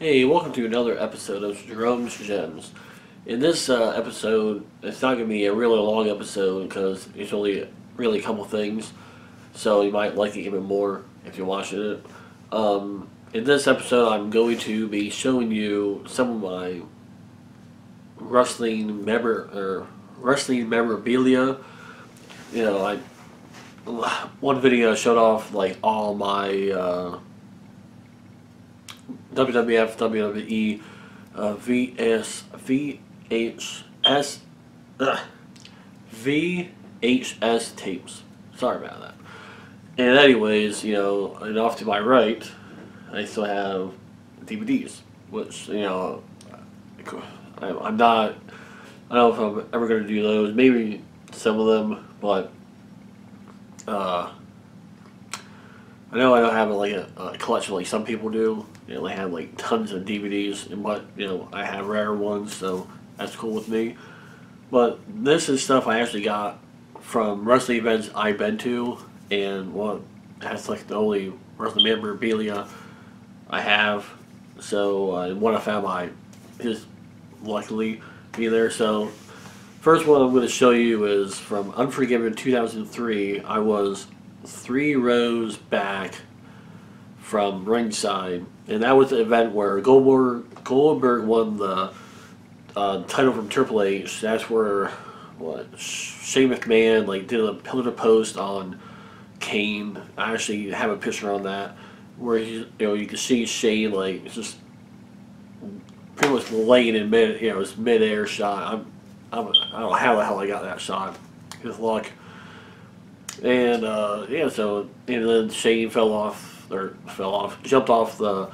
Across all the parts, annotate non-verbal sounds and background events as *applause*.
Hey, welcome to another episode of Jerome's Gems. In this uh, episode, it's not going to be a really long episode because it's only really a couple things, so you might like it even more if you're watching it. Um, in this episode, I'm going to be showing you some of my wrestling member or wrestling memorabilia. You know, I one video showed off like all my. Uh, WWF, WWE, uh, VS, VHS, ugh, VHS tapes. Sorry about that. And anyways, you know, and off to my right, I still have DVDs, which you know, I'm not. I don't know if I'm ever going to do those. Maybe some of them, but uh, I know I don't have like a, a collection like some people do. You know, they have like tons of DVDs, and but you know I have rare ones, so that's cool with me. But this is stuff I actually got from wrestling events I've been to, and well, that's like the only wrestling memorabilia I have. So uh, I found my his luckily be there. So first one I'm going to show you is from Unforgiven 2003. I was three rows back from ringside, and that was the event where Goldberg Goldberg won the uh, title from Triple H. That's where what Shane McMahon like did a pillar to post on Kane. I actually have a picture on that where he, you know you can see Shane like just pretty much laying in mid you know it's mid air shot. I'm, I'm I don't know how the hell I got that shot. Good luck. And uh, yeah, so and then Shane fell off or fell off, jumped off the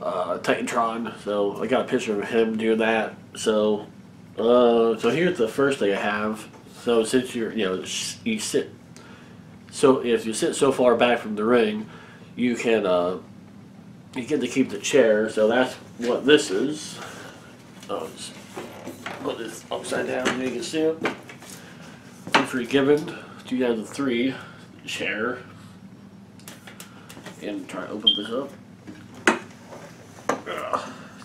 uh, Titantron. So I got a picture of him doing that. So, uh, so here's the first thing I have. So since you're, you know, you sit, so if you sit so far back from the ring, you can, uh, you get to keep the chair. So that's what this is. Oh, put this upside down so you can see it. Unforgiven, 2003 chair and try to open this up.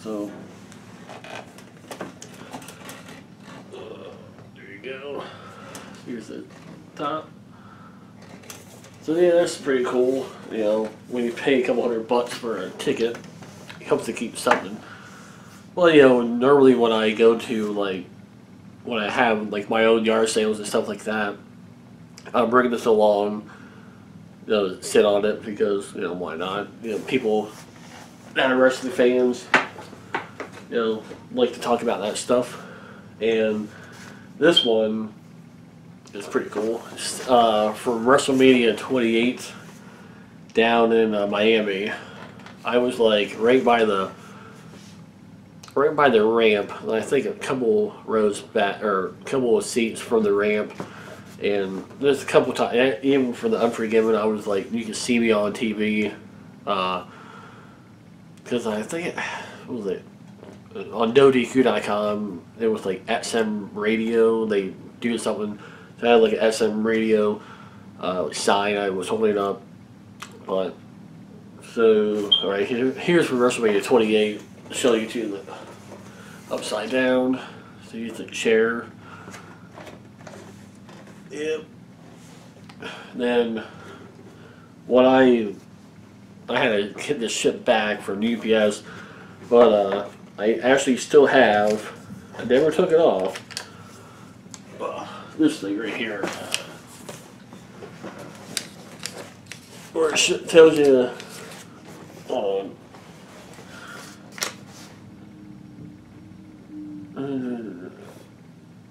So, uh, there you go. Here's the top. So yeah, that's pretty cool. You know, when you pay a couple hundred bucks for a ticket, it helps to keep something. Well, you know, normally when I go to like when I have like my own yard sales and stuff like that, I bring this along you know, sit on it because you know why not? You know, people that are wrestling fans, you know, like to talk about that stuff, and this one is pretty cool. Uh, from WrestleMania 28 down in uh, Miami, I was like right by the right by the ramp. I think a couple rows back or a couple of seats from the ramp and there's a couple times, even for the Unforgiven, I was like, you can see me on TV. Because uh, I think, what was it? On DoDQ.com, it was like XM Radio. They do something. So I had like an XM Radio uh, sign I was holding up. But, so, alright, here, here's for WrestleMania 28. show you to the upside down. So you the chair. Yep. Then what I I had to get this ship back from UPS, but uh, I actually still have. I never took it off. Uh, this thing right here, where it tells you. Um, and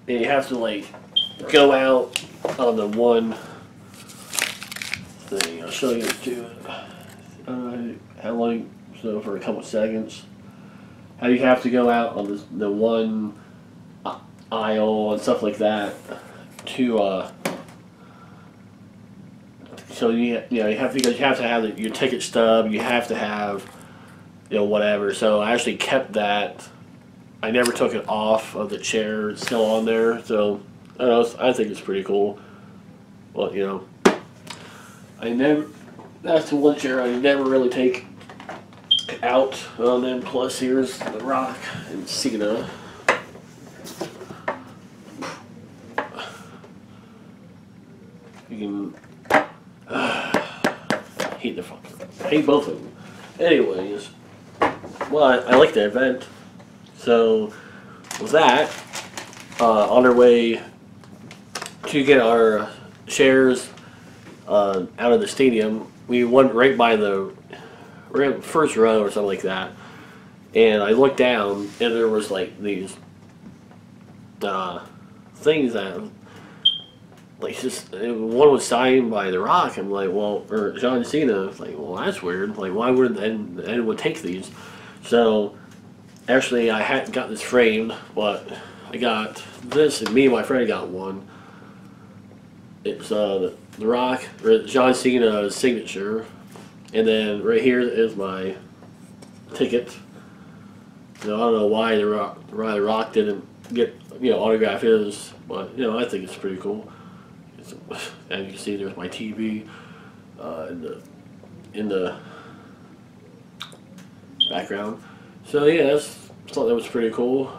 you have to like go out on the one thing. I'll show you too. Uh, how long? So for a couple seconds. How you have to go out on the the one aisle and stuff like that to uh. So you you know you have to you have to have your ticket stub. You have to have you know whatever. So I actually kept that. I never took it off of the chair. It's still on there. So I, know, I think it's pretty cool. But, you know, I never, that's the one chair I never really take out. And then plus here's The Rock and Cena. You can *sighs* hate the fuck. I hate both of them. Anyways, well, I, I like the event. So, with that, uh, on our way to get our shares uh, out of the stadium, we went right by the first row or something like that. And I looked down, and there was like these uh, things that, like, just one was signed by The Rock. I'm like, well, or John Cena. It's like, well, that's weird. Like, why would anyone anyone take these? So, actually, I hadn't got this framed, but I got this, and me and my friend got one. It's uh, the, Rock, John Cena's signature, and then right here is my ticket. You know, I don't know why the Rock, why the Rock didn't get you know autograph his, but you know I think it's pretty cool. It's, *laughs* and you can see there's my TV uh, in the in the background. So yeah, that's thought that was pretty cool.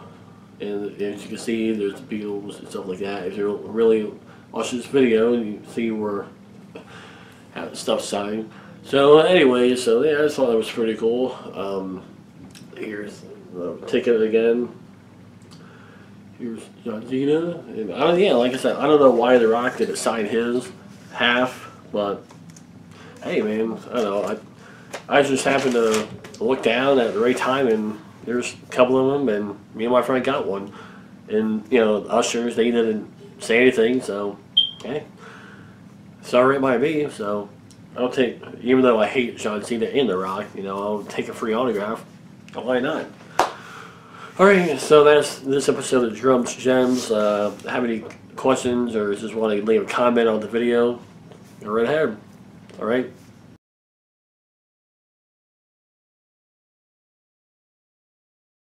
And as you can see, there's the Beatles and stuff like that. If you're really watch this video, and you see where *laughs* have stuff signed. So anyway, so yeah, I thought that was pretty cool. Um, here's the ticket again. Here's John Cena. And I don't, yeah, like I said, I don't know why The Rock didn't sign his half, but hey, man, I don't know. I, I just happened to look down at the right time, and there's a couple of them, and me and my friend got one. And you know, ushers they didn't say anything, so hey, sorry it might be, So I'll take, even though I hate John Cena and The Rock, you know, I'll take a free autograph. Why not? Alright, so that's this episode of Jerome's Gems. Uh, have any questions or just want to leave a comment on the video? Go right ahead. Alright,